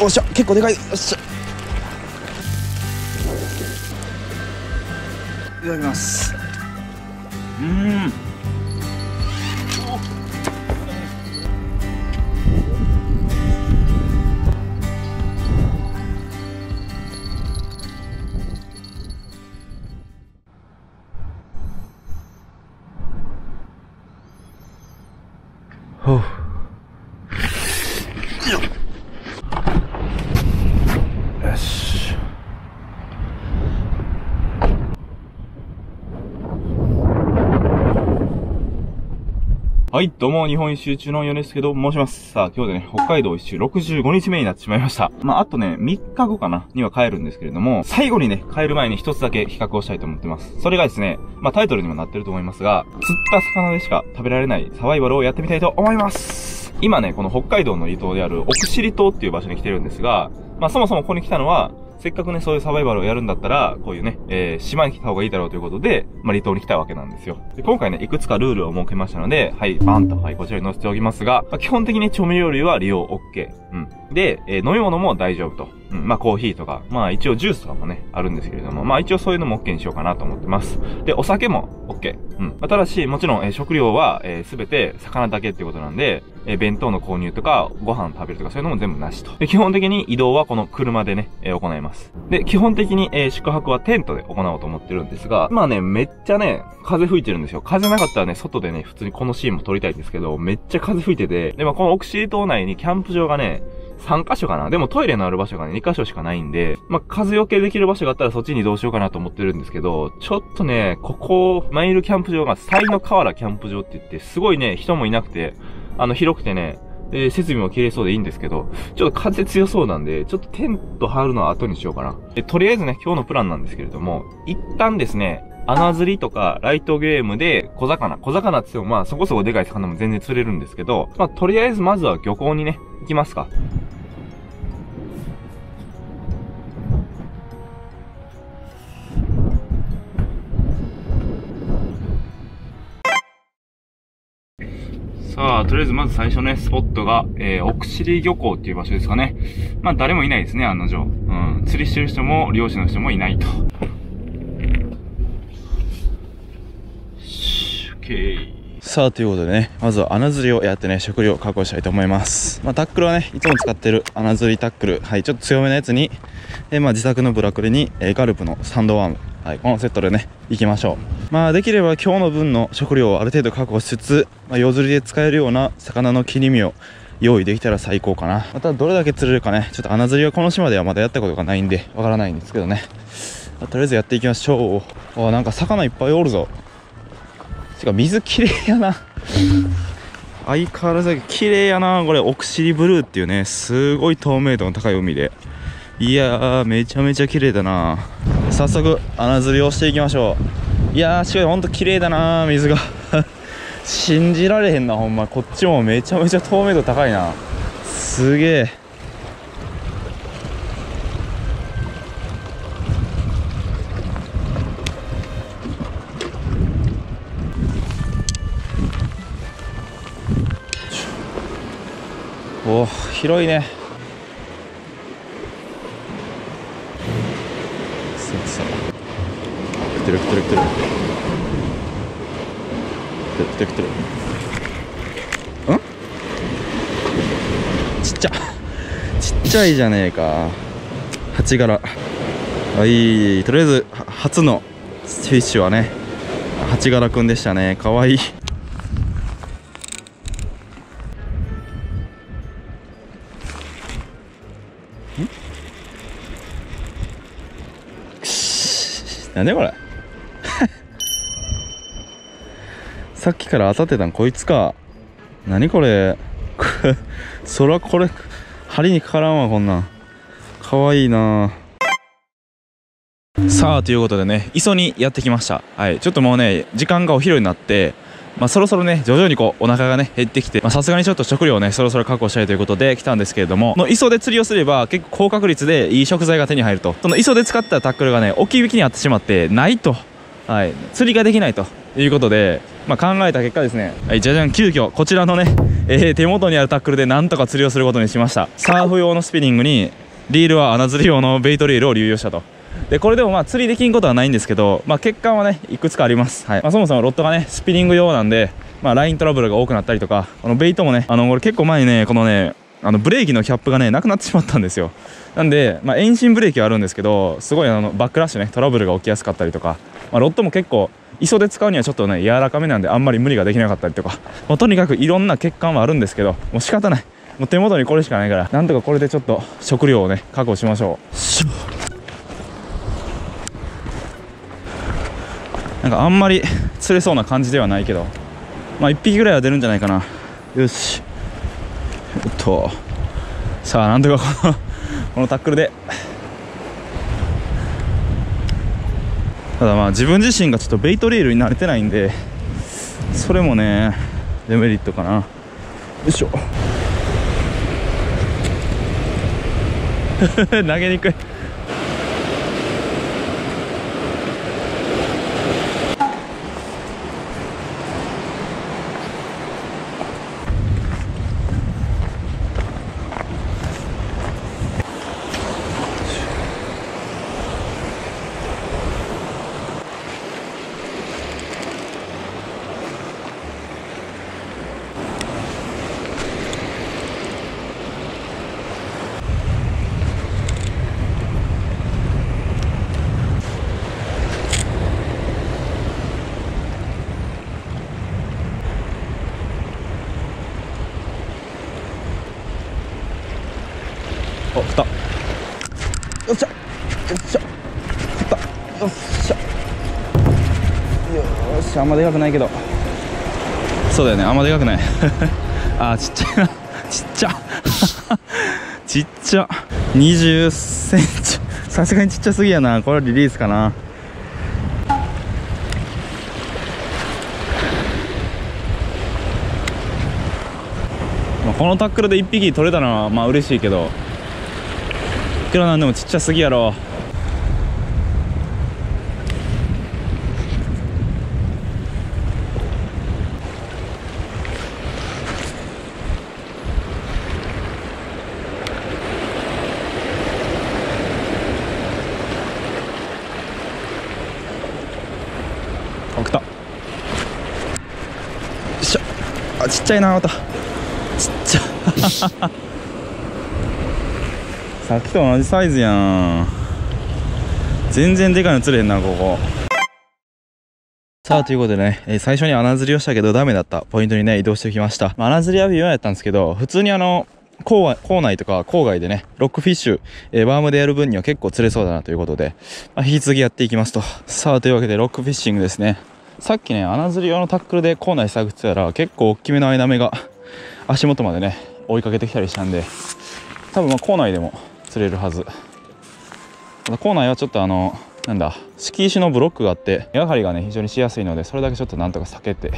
おっしゃ結構でかい。よっしゃ。いただきます。うん。ほうはい、どうも、日本一周中の米助と申します。さあ、今日でね、北海道一周65日目になってしまいました。まあ、あとね、3日後かな、には帰るんですけれども、最後にね、帰る前に一つだけ比較をしたいと思ってます。それがですね、まあ、タイトルにもなってると思いますが、釣った魚でしか食べられないサバイバルをやってみたいと思います。今ね、この北海道の離島である奥尻島っていう場所に来てるんですが、まあ、そもそもここに来たのは、せっかくね、そういうサバイバルをやるんだったら、こういうね、えー、島に来た方がいいだろうということで、まあ、離島に来たわけなんですよ。で、今回ね、いくつかルールを設けましたので、はい、バンと、はい、こちらに載せておきますが、まあ、基本的に調味料類は利用 OK。うん。で、えー飲み物も大丈夫と。うん、まあ、コーヒーとか、まあ、一応ジュースとかもね、あるんですけれども、まあ、一応そういうのも OK にしようかなと思ってます。で、お酒も OK。うん。まあ、ただし、もちろん、えー食料は、えすべて魚だけっていうことなんで、えー弁当の購入とか、ご飯食べるとか、そういうのも全部なしと。で、基本的に移動はこの車でね、えー行います。で、基本的に、えー宿泊はテントで行おうと思ってるんですが、まあね、めっちゃね、風吹いてるんですよ。風なかったらね、外でね、普通にこのシーンも撮りたいんですけど、めっちゃ風吹いてて、で、まあこの奥尻島内にキャンプ場がね、3箇所かなでもトイレのある場所がね、2箇所しかないんで、まあ、風よけできる場所があったらそっちに移動しようかなと思ってるんですけど、ちょっとね、ここ、マイルキャンプ場が、サイの河原キャンプ場って言って、すごいね、人もいなくて、あの、広くてね、で、設備も綺麗そうでいいんですけど、ちょっと風強そうなんで、ちょっとテント張るのは後にしようかな。で、とりあえずね、今日のプランなんですけれども、一旦ですね、穴釣りとか、ライトゲームで小魚。小魚って言ってもまあそこそこでかい魚も全然釣れるんですけど、まあとりあえずまずは漁港にね、行きますか。とりあえずまず最初ね、スポットが、えー、奥尻漁港っていう場所ですかね。まあ誰もいないですね、案の定。うん。釣りしてる人も、漁師の人もいないと。さあ、ということでね、まずは穴釣りをやってね、食料を確保したいと思います。まあ、タックルはね、いつも使ってる穴釣りタックル。はい、ちょっと強めのやつに、えーまあ、自作のブラクレに、えーガルプのサンドワーム。はい、このセットでね、行きましょう。まあ、できれば今日の分の食料をある程度確保しつつ、まあ、夜釣りで使えるような魚の切り身を用意できたら最高かな。また、どれだけ釣れるかね、ちょっと穴釣りはこの島ではまだやったことがないんで、わからないんですけどね。まとりあえずやっていきましょう。あ、なんか魚いっぱいおるぞ。てか、水きれいやな。相変わらず綺麗やなこれ奥尻ブルーっていうねすごい透明度の高い海でいやーめちゃめちゃ綺麗だな早速穴釣りをしていきましょう。いやーしかしほんと綺麗だな水が。信じられへんなほんま。こっちもめちゃめちゃ透明度高いな。すげえ。お広いねそうそう来てる来てる来てる。来てる来てる来てる。ん？ちっちゃ。ちっちゃいじゃねえか。八柄。はい。とりあえず初のフィッシュはね。八柄くんでしたね。かわいい。なんでこれ？さっきから当たってたんこいつか。何これ。これそらこれ。針にかからんわこんなん。かわいいな。さあということでね磯にやってきました。はい。ちょっともうね時間がお昼になってまあ、そろそろね徐々にこうお腹がね減ってきてさすがにちょっと食料をねそろそろ確保したいということで来たんですけれどもこの磯で釣りをすれば結構高確率でいい食材が手に入ると。その磯で使ったタックルがね置き引きにあってしまってないと。はい。釣りができないということでまあ、考えた結果ですね、はい、じゃじゃん、急遽、こちらのね、えー、手元にあるタックルでなんとか釣りをすることにしました。サーフ用のスピニングに、リールは穴釣り用のベイトリールを流用したと。で、これでもまあ釣りできんことはないんですけど、まあ欠陥はね、いくつかあります。はい。まあそもそもロッドがね、スピニング用なんで、まあライントラブルが多くなったりとか、このベイトもね、あの、これ結構前にね、このね、あのブレーキのキャップがねなくなってしまったんですよなんで、まあ、遠心ブレーキはあるんですけどすごいあのバックラッシュねトラブルが起きやすかったりとか、まあ、ロッドも結構磯で使うにはちょっとね柔らかめなんであんまり無理ができなかったりとか、まあ、とにかくいろんな欠陥はあるんですけどもう仕方ない。もう手元にこれしかないからなんとかこれでちょっと食料をね確保しましょう。なんかあんまり釣れそうな感じではないけど。まあ1匹ぐらいは出るんじゃないかな。よし。おっと。さあなんとかこのこのタックルで。ただまあ自分自身がちょっとベイトレールに慣れてないんでそれもねデメリットかな。よいしょ。投げにくい。お来た。よっしゃ。よっしゃ。来た。よっしゃ。よっしゃあんまでかくないけど。そうだよねあんまでかくない。あちっちゃいな。ちっちゃ。ちっちゃ。20センチ。さすがにちっちゃすぎやな。これリリースかな。このタックルで1匹取れたのはまあ嬉しいけど。いくらなんでもちっちゃすぎやろあ来たよいしょあちっちゃいなまたちっちゃさっきと同じサイズやん全然でかいの釣れへんなここさあ、ということでね、えー、最初に穴釣りをしたけどダメだったポイントにね、移動してきました。まあ、穴釣りは微妙やったんですけど、普通にあの、郊郊内とか郊外でね、ロックフィッシュ、えー、バームでやる分には結構釣れそうだなということで、まあ、引き継ぎやっていきますと。さあ、というわけでロックフィッシングですね。さっきね、穴釣り用のタックルで校内探ってたら、結構大きめのアイナメが足元までね、追いかけてきたりしたんで、多分まあ校内でも釣れるはず。校内はちょっとあのなんだ敷石のブロックがあって根がりがね非常にしやすいのでそれだけちょっとなんとか避けて。よ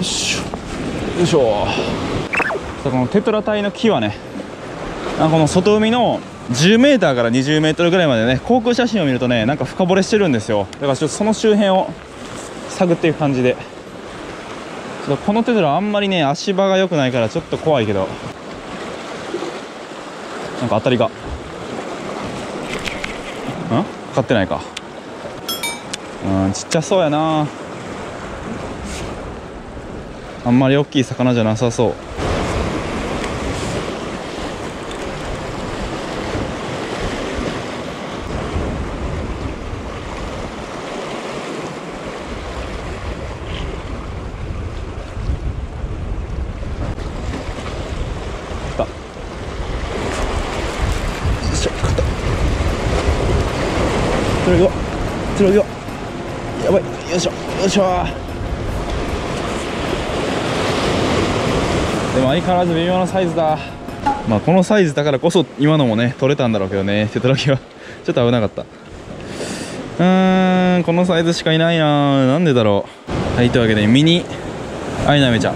いしょ。よいしょ。このテトラ体の木はねこの外海の 10m から 20m ぐらいまでね航空写真を見るとねなんか深掘れしてるんですよ。だからちょっとその周辺を探っていく感じで。ちょっとこのテトラあんまりね足場が良くないからちょっと怖いけど。なんか当たりが。んかかってないか。うんちっちゃそうやな。あんまり大きい魚じゃなさそう。つろぎをやばい。よいしょ。よいしょ。でも相変わらず微妙なサイズだ。まあこのサイズだからこそ今のもね取れたんだろうけどね。手トラキは。ちょっと危なかった。うーんこのサイズしかいないな。なんでだろう。はいというわけでミニ。アイナメちゃん。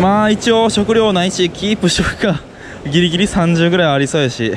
まあ一応食料ないしキープしとくか。ギリギリ30ぐらいありそうやし。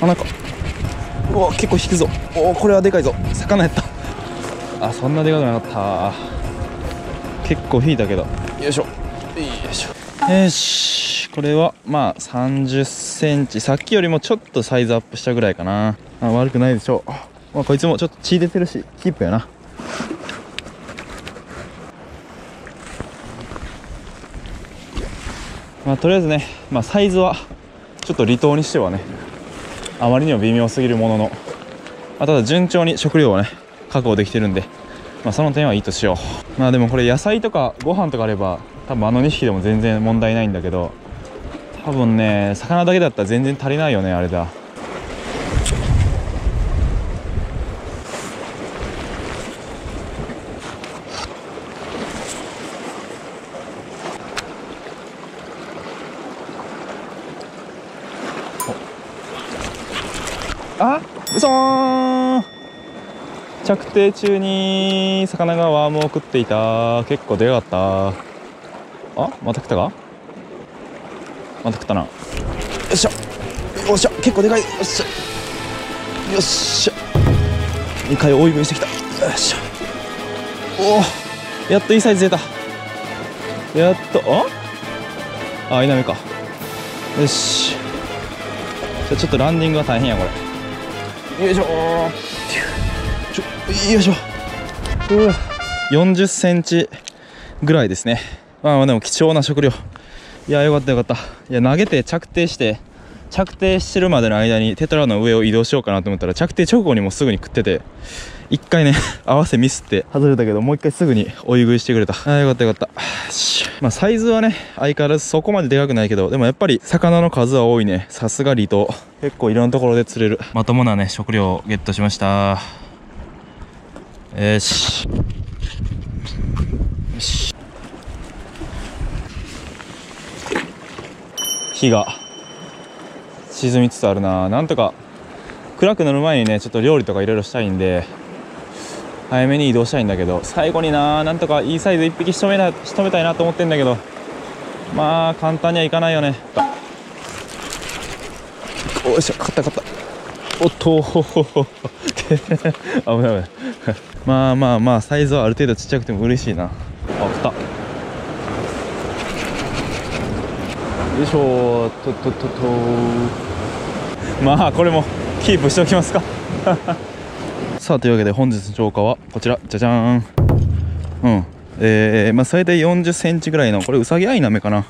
お魚か。うわ結構引くぞ。おこれはでかいぞ。魚やった。あそんなでかくなかった。結構引いたけど。よいしょ。よいしょ。よし。これはまあ3 0センチ。さっきよりもちょっとサイズアップしたぐらいかな。あ悪くないでしょう、まあ、こいつもちょっと血出てるしキープやな。まあとりあえずね、まあ、サイズはちょっと離島にしてはねあまりにも微妙すぎるものの、まあ、ただ順調に食料はね確保できてるんで、まあ、その点はいいとしよう。まあでもこれ野菜とかご飯とかあれば多分あの2匹でも全然問題ないんだけど多分ね魚だけだったら全然足りないよねあれだ。あうそーん着底中に魚がワームを食っていた。結構でかかった。あまた食ったか？また食ったな。よっしゃ。よっしゃ。結構でかい。よっしゃ。よっしゃ。2回追い食いしてきた。よっしゃ。おおやっといいサイズ出た。やっとあ？あいなめか。よし。じゃちょっとランディングが大変やこれ。よいしょ。ちょよいしょ。40センチぐらいですね。まあまあでも貴重な食料。いやよかったよかった。いや投げて着底して着底してるまでの間にテトラの上を移動しようかなと思ったら着底直後にもすぐに食ってて一回ね 合わせミスって外れたけどもう一回すぐに追い食いしてくれた。あよかったよかった。まあサイズはね相変わらずそこまででかくないけどでもやっぱり魚の数は多いね。さすが離島。結構いろんなところで釣れる。まともなね食料をゲットしました。よし。よし。火が。沈みつつあるな。なんとか暗くなる前にねちょっと料理とかいろいろしたいんで早めに移動したいんだけど最後にななんとかいいサイズ1匹仕留めな仕留めたいなと思ってんだけどまあ簡単にはいかないよね。よいしょ勝った勝った。おっと。危ない危ない。まあまあまあサイズはある程度ちっちゃくても嬉しいな。あ勝った。よいしょ。とととと。まあこれもキープしておきますか。さあというわけで本日の超過はこちら。じゃじゃーん。うん。えー、まあ最大4 0センチぐらいのこれウサギアイナメかな、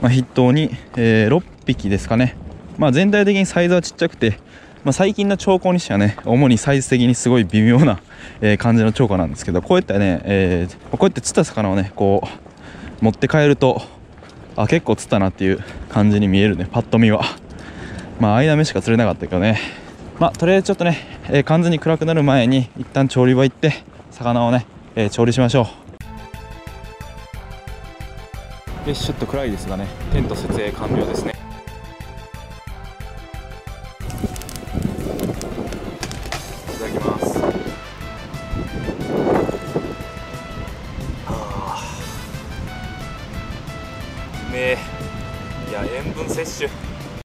まあ、筆頭に、えー、6匹ですかね。まあ全体的にサイズはちっちゃくてまあ、最近の兆候にしてはね主にサイズ的にすごい微妙な、えー、感じの兆候なんですけどこういったね、えー、こうやって釣った魚をねこう持って帰るとあ結構釣ったなっていう感じに見えるね。パッと見は。まあ間目しか釣れなかったけどね。まあとりあえずちょっとね、えー、完全に暗くなる前に一旦調理場行って魚をね、えー、調理しましょう。よしちょっと暗いですがねテント設営完了ですね。